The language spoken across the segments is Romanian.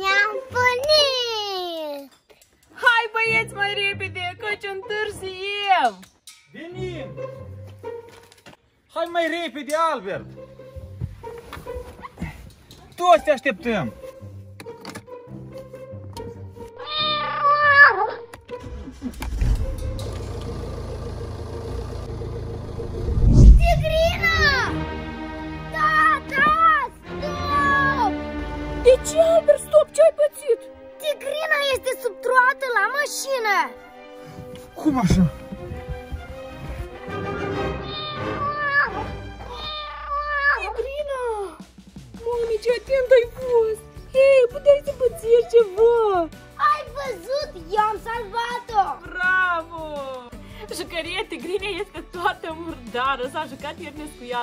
Ne-am punit! Hai băieți mai repede, căci întârziem! Venim! Hai mai repede, Albert! Toți te așteptăm!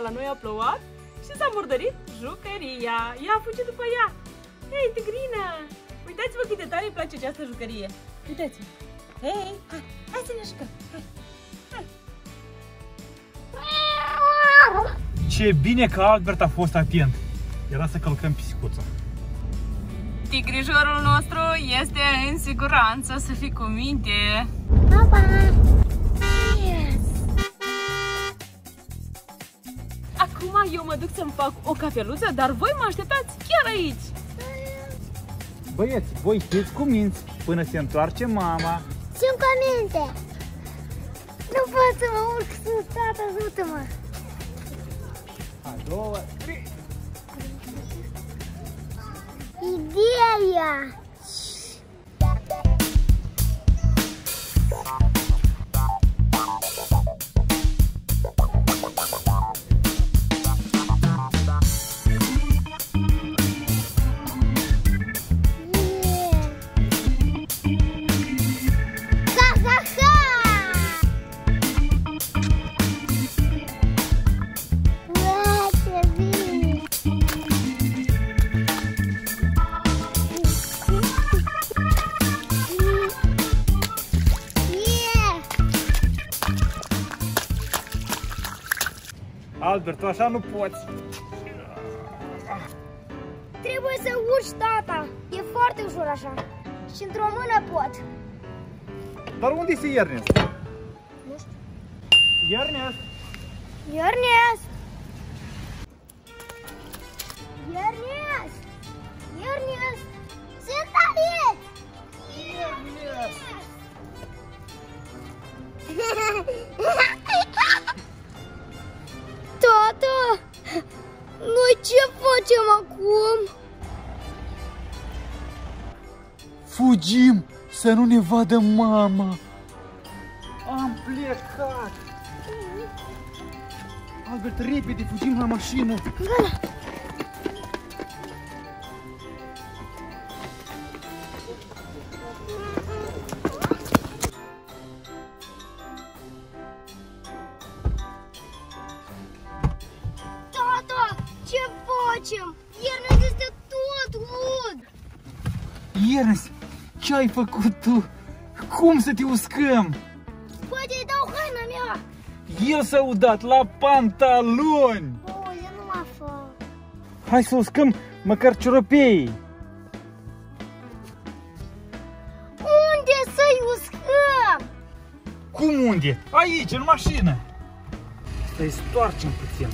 La noi a plouat și s-a murdărit jucăria. Ea a fugit după ea. Hei, Tigrina! Uitați-vă cât de tare îmi place această jucărie. Uitați-vă. Hei, hai, hai să ne jucăm. Hai. Ce bine că Albert a fost atent. Era să călcăm pisicuța. Tigrijorul nostru este în siguranță, să fii cu minte. Pa, pa! Acum eu mă duc să-mi fac o cafeluță, dar voi mă așteptați chiar aici. Băieți, voi fiți cuminți până se întoarce mama. Sunt cu minte! Nu pot să mă urc sus, tata, ajută-mă! A doua, trei. Ideea! Albert, tu așa nu poți. Trebuie să urci, tata. E foarte ușor așa. Și într-o mână pot. Dar unde este Ernest? Nu știu. Ernest! Ernest! Ernest! Ernest! Fugim să nu ne vadă mama. Am plecat. Albert, repede, fugim la mașină. Tata! Ce facem? Ernest este tot ud! Ernest, ce ai făcut tu? Cum să te uscăm? Poate îi dau haina mea! El s-a udat la pantaloni. Oh, eu nu mă fac. Hai să uscăm măcar cioropei. Unde să-i uscăm? Cum unde? Aici, în mașină. Să-i stoarcem puțin.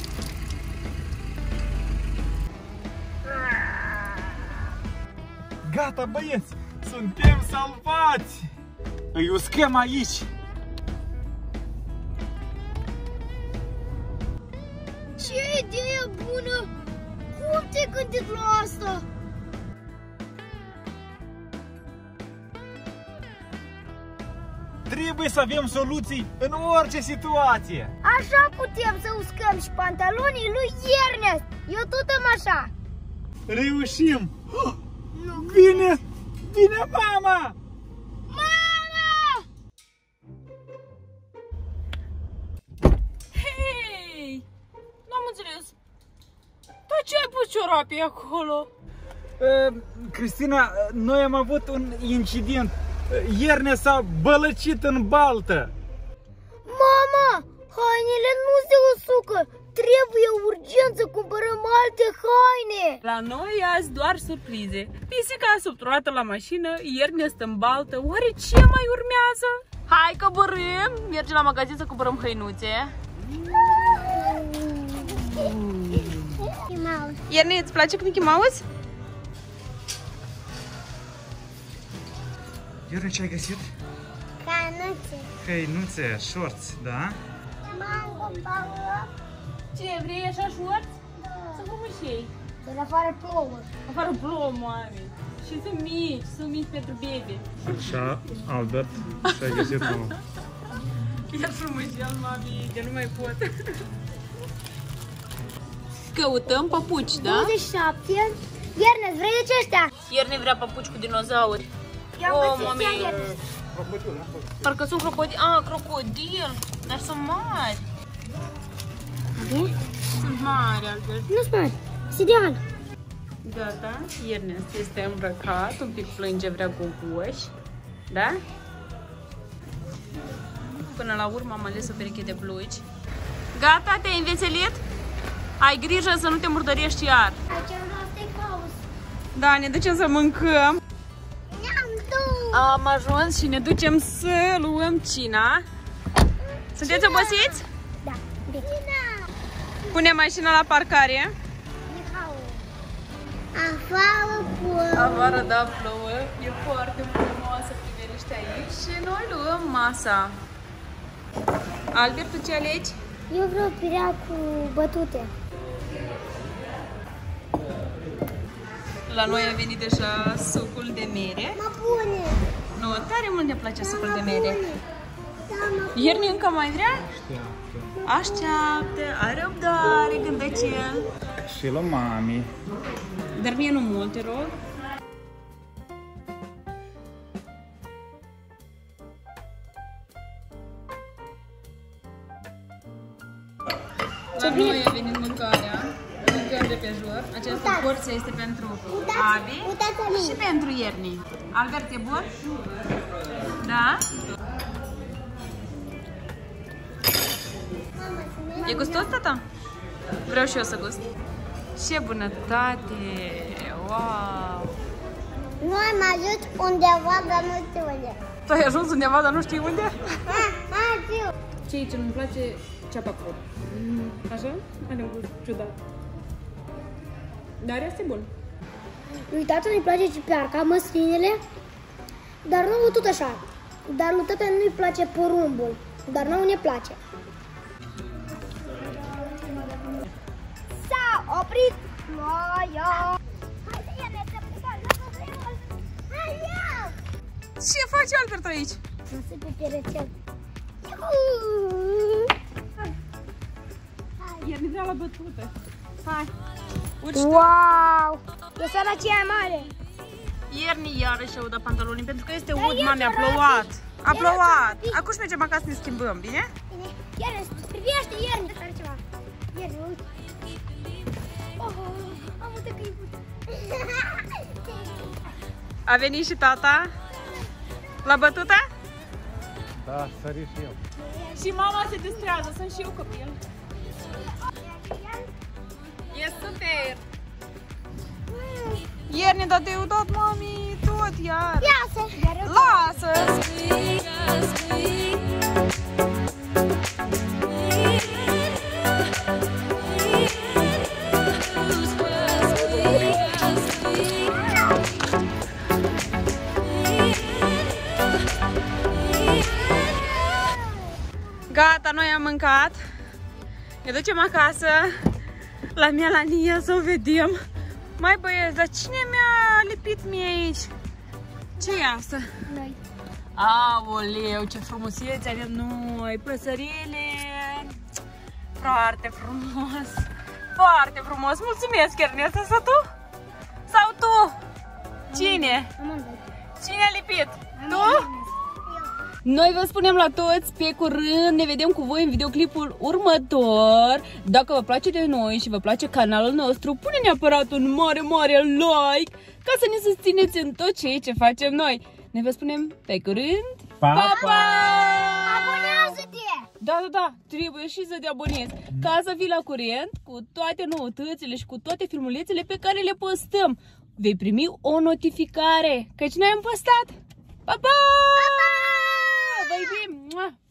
Gata, băieți! Suntem salvați! Îi uscăm aici! Ce idee bună! Cum te-ai gândit la asta? Trebuie să avem soluții în orice situație! Așa putem să uscăm și pantalonii lui Ernest. Eu tot am așa. Reușim! Nu. Vine! Vine mama! Mama! Hei! N-am înțeles. Dar ce ai pus ciorapii acolo? Uh, Cristina, noi am avut un incident. Ierne s-a bălăcit în baltă. Mama! Hainele nu se usucă. Trebuie urgent să cumpărăm alte haine. La noi azi doar surprize. Pisica a subturată la mașină, ieri ne stă în baltă. Oare ce mai urmează? Hai coborâm! Mergem la magazin să cumpărăm hăinuțe. Mickey Mouse. Ierni, îți place cu Mickey Mouse? Iorne, ce ai găsit? Canuțe. Hăinuțe, shorts, da? Mango, mango. Ce, vrei așa șorți? Să cum și ei. În afară plouă. Afară plouă, mami. Și sunt mici, sunt mici pentru baby. Așa, Albert, ce ai găsit nou? Chiar frumușel, mami, că nu mai pot. Căutăm papuci, da? 27. Ierne, vrei de ce ăștia? Ieri ne vrea papuci cu dinozauri. Eu am Oh, găsit mami. și ierne. Parcă sunt crocodil. Ah, crocodil. Dar sunt mari. Sunt mari, Albert. Nu spune. Sideal. Gata, Ernest este îmbrăcat, un pic plânge, vrea gogoși. Da? Până la urmă am ales o pereche de blugi. Gata, te-ai învețelit? Ai grijă să nu te murdărești iar. Aici am steakhouse. Da, ne ducem să mâncăm. Neam tu. Am ajuns și ne ducem să luăm cina. Sunteți obosiți? Da. Bine. Punem mașina la parcare. Afară plouă. Afară, da, plouă. E foarte frumoasă priveliște aici și noi luăm masa. Albert, tu ce alegi? Eu vreau pirea cu bătute. La noi a venit deja sucul de mere. Mă pune. Nu, tare mult ne place sucul de mere. Da, mă Ierni încă mai vrea? Așteaptă, are răbdare, gândăcel. Și la mami. Dar mie nu mult, te rog. La noi a venit mâncarea. Mâncăm de pe jur. Această porție este pentru Avi Uitați-mi. și pentru Ierni. Albert, e bun? Da? E gustos, tata? Vreau și eu să gust. Ce bunătate! Wow! Nu am ajuns undeva, dar nu știu unde. Tu ai ajuns undeva, dar nu știi unde? Ha, ha, știu. Ce ce nu-mi place? Ceapapur. Așa? Are un gust ciudat. Dar este bun. Lui tata nu-i place cipearca, măslinele, dar nouă tot așa. Dar lui tata nu-i place porumbul, dar nouă ne place. Oprit ploaia. Hai să ia să putem, Hai, ia! Ce faci, Albert, aici? Mă să pe perețel. Iar ne vrea la bătută. Hai. Urci Wow! E sărăcia mare. Ierni iarăși au dat pantalonii pentru că este Dar ud, e mami, a ciorapii. plouat. A E plouat. ciorapii. Acum și mergem acasă să ne schimbăm, bine? Bine, iară, privește iară care ceva. Iară, uite. Oh, am uitat că e A venit și tata la bătută? Da, sări și eu. Și mama se distrează, sunt și eu copil. E super! Ieri ne-a dat de udat, mami, tot iar. Iasă! Lasă! Ducem acasă la Melania să o vedem. Mai băieți, dar cine mi-a lipit mie aici? ce e asta? Noi. Aoleu, ce frumusețe avem noi, păsările. Foarte frumos. Foarte frumos. Mulțumesc, Ernesta, sau tu? Sau tu? Cine? Amândoi. Cine a lipit? Tu? Noi vă spunem la toți pe curând, ne vedem cu voi în videoclipul următor. Dacă vă place de noi și vă place canalul nostru, pune neapărat un mare, mare like ca să ne susțineți în tot ceea ce facem noi. Ne vă spunem pe curând. Pa, Pa, pa! Abonează-te! Da, da, da, trebuie și să te abonezi ca să fii la curent cu toate noutățile și cu toate filmulețele pe care le postăm. Vei primi o notificare, căci noi am postat. Pa, pa! pa, pa! baby. Mwah.